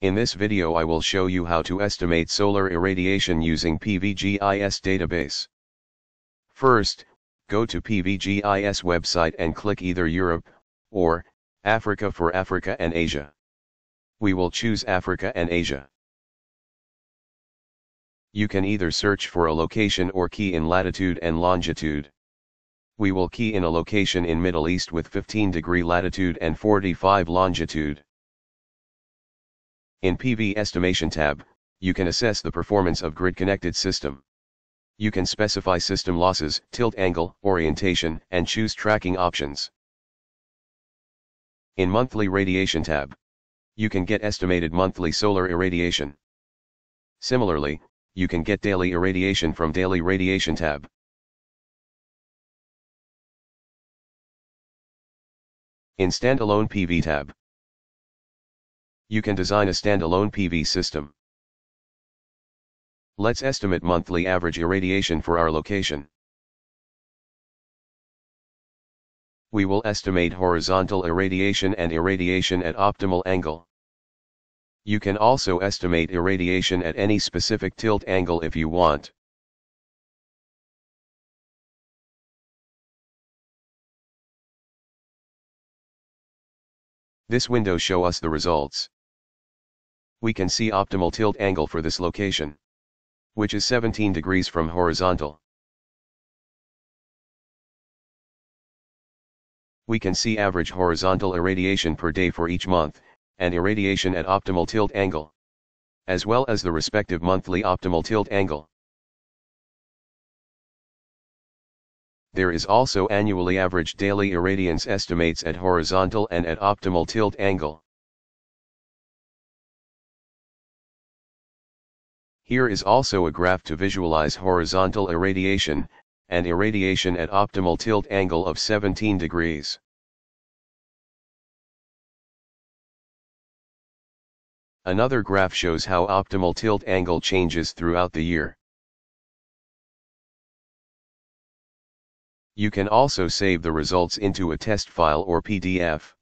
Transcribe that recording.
In this video I will show you how to estimate solar irradiation using PVGIS database. First, go to PVGIS website and click either Europe, or, Africa for Africa and Asia. We will choose Africa and Asia. You can either search for a location or key in latitude and longitude. We will key in a location in Middle East with 15 degree latitude and 45 longitude. In PV Estimation tab, you can assess the performance of grid-connected system. You can specify system losses, tilt angle, orientation, and choose tracking options. In Monthly Radiation tab, you can get estimated monthly solar irradiation. Similarly, you can get daily irradiation from Daily Radiation tab. In Standalone PV tab, you can design a standalone PV system. Let's estimate monthly average irradiation for our location. We will estimate horizontal irradiation and irradiation at optimal angle. You can also estimate irradiation at any specific tilt angle if you want. This window show us the results we can see optimal tilt angle for this location. Which is 17 degrees from horizontal. We can see average horizontal irradiation per day for each month, and irradiation at optimal tilt angle. As well as the respective monthly optimal tilt angle. There is also annually average daily irradiance estimates at horizontal and at optimal tilt angle. Here is also a graph to visualize horizontal irradiation, and irradiation at optimal tilt angle of 17 degrees. Another graph shows how optimal tilt angle changes throughout the year. You can also save the results into a test file or PDF.